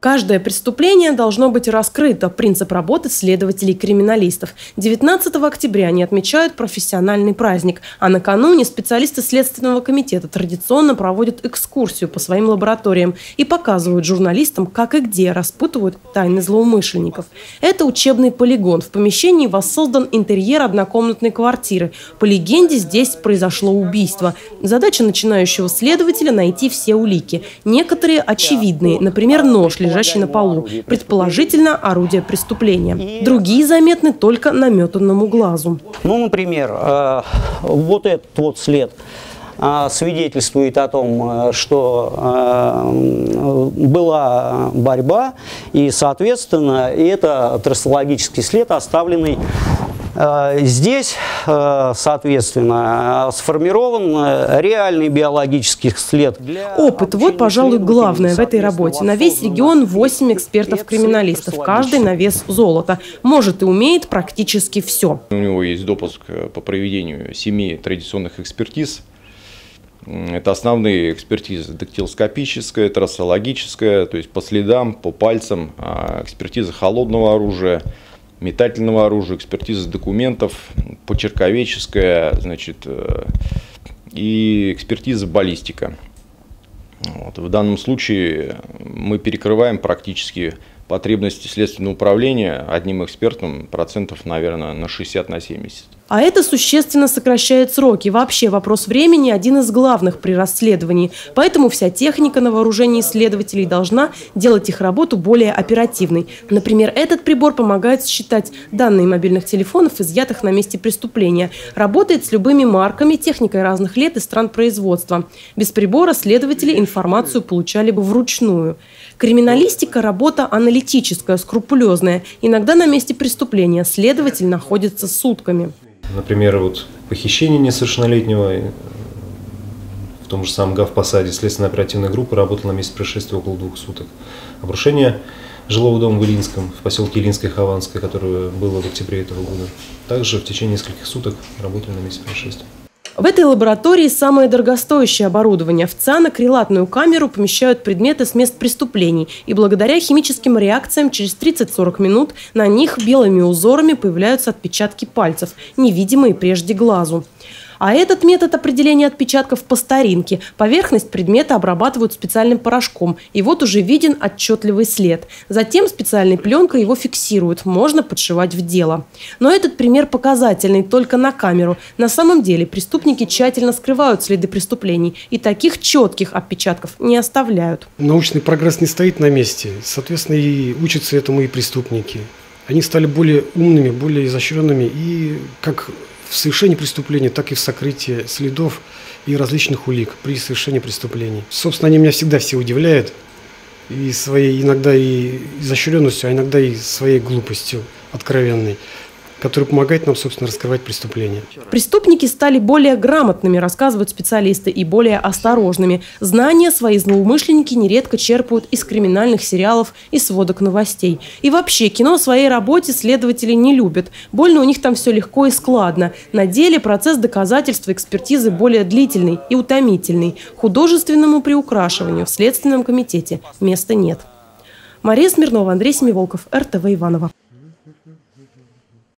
Каждое преступление должно быть раскрыто. Принцип работы следователей-криминалистов. 19 октября они отмечают профессиональный праздник, а накануне специалисты Следственного комитета традиционно проводят экскурсию по своим лабораториям и показывают журналистам, как и где распутывают тайны злоумышленников. Это учебный полигон. В помещении воссоздан интерьер однокомнатной квартиры. По легенде, здесь произошло убийство. Задача начинающего следователя – найти все улики. Некоторые очевидные, например, нож, лежащий на полу, предположительно орудие преступления. Другие заметны только наметанному глазу. Ну, например, э, вот этот вот след э, свидетельствует о том, э, что была борьба, и, соответственно, это трассологический след, оставленный здесь, э, соответственно, сформирован реальный биологический след. Опыт – вот, пожалуй, главное в этой работе. На весь регион 8 экспертов-криминалистов, каждый на вес золота. Может и умеет практически все. У него есть допуск э, по проведению семи традиционных экспертиз. Это основные экспертизы дактилоскопическая, трассологическая, то есть по следам, по пальцам, а, экспертиза холодного оружия – метательного оружия, экспертиза документов, почерковеческая, значит, э, и экспертиза баллистика. Вот. В данном случае мы перекрываем практически потребности следственного управления одним экспертом процентов, наверное, на 60 на 70. А это существенно сокращает сроки. Вообще вопрос времени – один из главных при расследовании. Поэтому вся техника на вооружении следователей должна делать их работу более оперативной. Например, этот прибор помогает считать данные мобильных телефонов, изъятых на месте преступления. Работает с любыми марками, техникой разных лет и стран производства. Без прибора следователи информацию получали бы вручную. Криминалистика – работа аналитическая, скрупулезная. Иногда на месте преступления следователь находится сутками. Например, вот похищение несовершеннолетнего э, в том же самом Гавпосаде следственная оперативная группа работала на месте происшествия около двух суток. Обрушение жилого дома в Илинском, в поселке Илинское Хованское, которое было в октябре этого года. Также в течение нескольких суток работали на месте происшествия. В этой лаборатории самое дорогостоящее оборудование. В цианокрилатную камеру помещают предметы с мест преступлений. И благодаря химическим реакциям через 30-40 минут на них белыми узорами появляются отпечатки пальцев, невидимые прежде глазу. А этот метод определения отпечатков по старинке. Поверхность предмета обрабатывают специальным порошком. И вот уже виден отчетливый след. Затем специальной пленкой его фиксируют. Можно подшивать в дело. Но этот пример показательный только на камеру. На самом деле преступники тщательно скрывают следы преступлений. И таких четких отпечатков не оставляют. Научный прогресс не стоит на месте. Соответственно, и учатся этому и преступники. Они стали более умными, более изощренными и как в совершении преступления, так и в сокрытии следов и различных улик при совершении преступлений. Собственно, они меня всегда все удивляют и своей иногда и изощренностью, а иногда и своей глупостью откровенной который помогает нам, собственно, раскрывать преступления. Преступники стали более грамотными, рассказывают специалисты, и более осторожными. Знания свои злоумышленники нередко черпают из криминальных сериалов и сводок новостей. И вообще, кино в своей работе следователи не любят. Больно у них там все легко и складно. На деле процесс доказательства экспертизы более длительный и утомительный. Художественному приукрашиванию в Следственном комитете места нет. Мария Смирнова, Андрей Семиволков, РТВ Иванова.